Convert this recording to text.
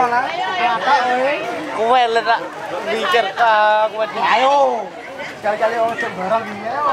malah kelapa kue letak mikir ke kue ayo. Kali-kali orang sembarang gini ayo.